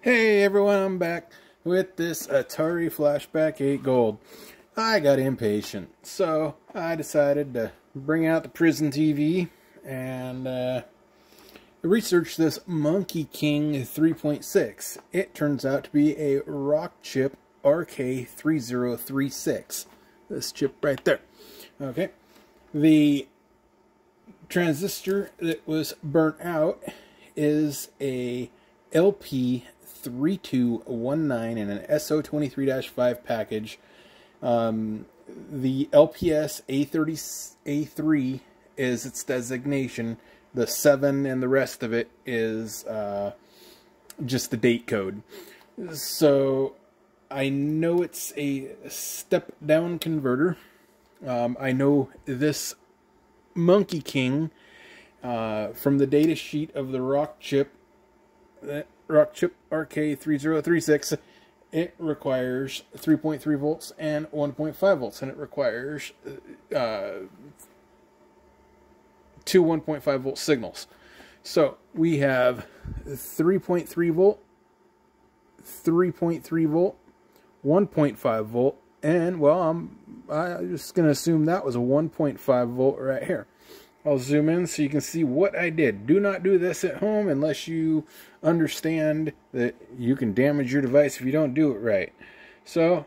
Hey everyone, I'm back with this Atari Flashback 8 Gold. I got impatient, so I decided to bring out the Prison TV and uh, research this Monkey King 3.6. It turns out to be a Rock Chip RK3036. This chip right there. Okay. The transistor that was burnt out is a LP3219 in an SO23-5 package. Um, the LPS A30 A3 is its designation. The 7 and the rest of it is uh, just the date code. So I know it's a step down converter. Um, I know this Monkey King uh, from the data sheet of the Rockchip Rockchip RK3036 it requires 3.3 volts and 1.5 volts and it requires uh, two 1.5 volt signals. So we have 3.3 volt 3.3 volt 1.5 volt and well I'm I'm just gonna assume that was a 1.5 volt right here I'll zoom in so you can see what I did. Do not do this at home unless you understand that you can damage your device if you don't do it right. So,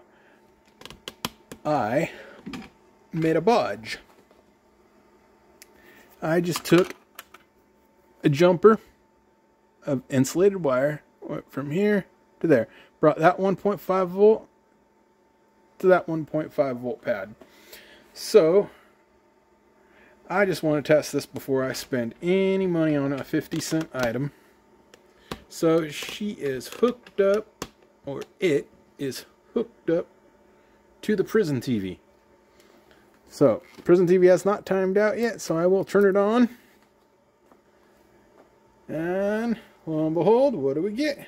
I made a bodge. I just took a jumper of insulated wire, went from here to there. Brought that 1.5 volt to that 1.5 volt pad. So, I just want to test this before I spend any money on a 50 cent item. So she is hooked up, or it is hooked up to the prison TV. So, prison TV has not timed out yet, so I will turn it on. And, lo and behold, what do we get?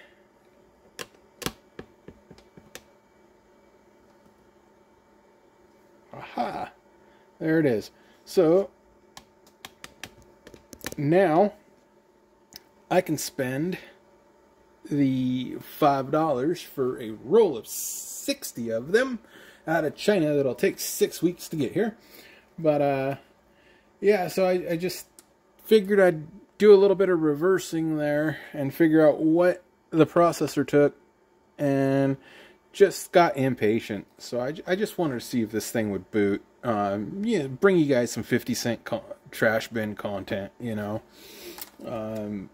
Aha! There it is. So, now I can spend the $5 for a roll of 60 of them out of China that'll take six weeks to get here. But, uh, yeah, so I, I just figured I'd do a little bit of reversing there and figure out what the processor took and just got impatient. So I, I just wanted to see if this thing would boot. Um, yeah, bring you guys some 50 cent trash bin content, you know. Um,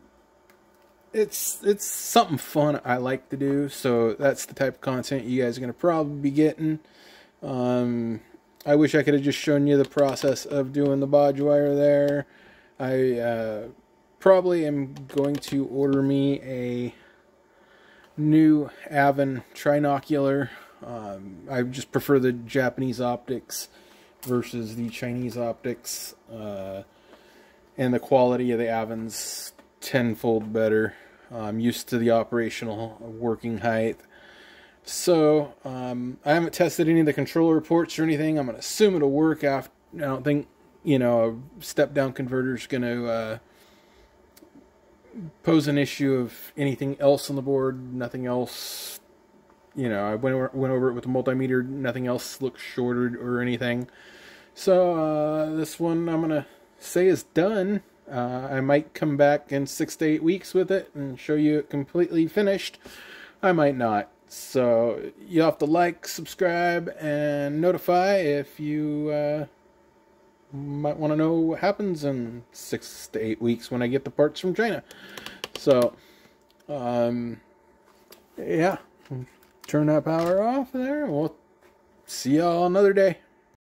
it's it's something fun I like to do, so that's the type of content you guys are going to probably be getting. Um, I wish I could have just shown you the process of doing the bodge wire there. I uh, probably am going to order me a new Avon trinocular. Um, I just prefer the Japanese optics versus the Chinese optics. Uh, and the quality of the Avon's tenfold better. I'm used to the operational working height. So, um, I haven't tested any of the controller ports or anything. I'm going to assume it'll work after. I don't think, you know, a step down converter is going to uh, pose an issue of anything else on the board. Nothing else, you know, I went over, went over it with the multimeter. Nothing else looks shorted or anything. So, uh, this one I'm to say is done. Uh, I might come back in six to eight weeks with it and show you it completely finished. I might not. So you have to like, subscribe, and notify if you uh, might want to know what happens in six to eight weeks when I get the parts from China. So, um, yeah, turn that power off there. We'll see y'all another day.